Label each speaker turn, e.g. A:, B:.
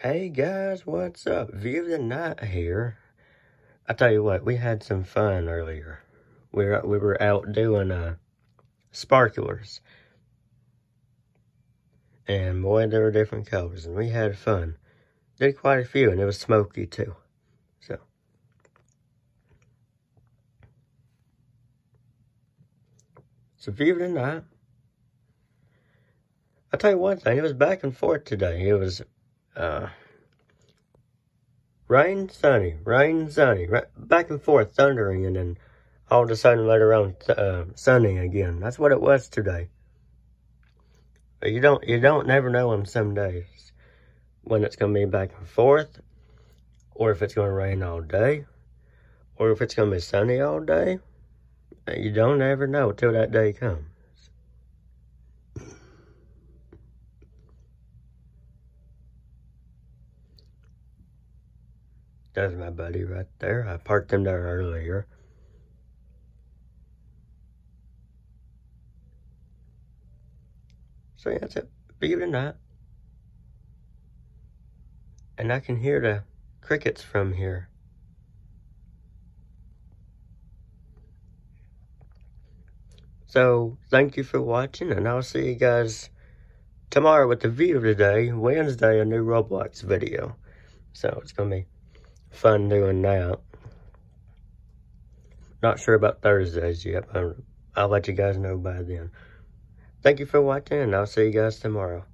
A: Hey guys, what's up? View of the night here. I tell you what, we had some fun earlier. We were we were out doing uh sparklers. And boy, there were different colors, and we had fun. Did quite a few, and it was smoky too. So. So view of the night. I'll tell you one thing, it was back and forth today. It was uh, rain, sunny, rain, sunny, right, back and forth, thundering, and then all of a sudden later on, uh, sunny again. That's what it was today. But you don't, you don't never know on some days when it's going to be back and forth, or if it's going to rain all day, or if it's going to be sunny all day. You don't ever know till that day comes. That's my buddy right there. I parked him there earlier. So yeah, it's a beautiful night. And I can hear the crickets from here. So, thank you for watching, and I'll see you guys tomorrow with the view of the day, Wednesday, a new Roblox video. So, it's going to be fun doing that. Not sure about Thursdays yet, I'll let you guys know by then. Thank you for watching, and I'll see you guys tomorrow.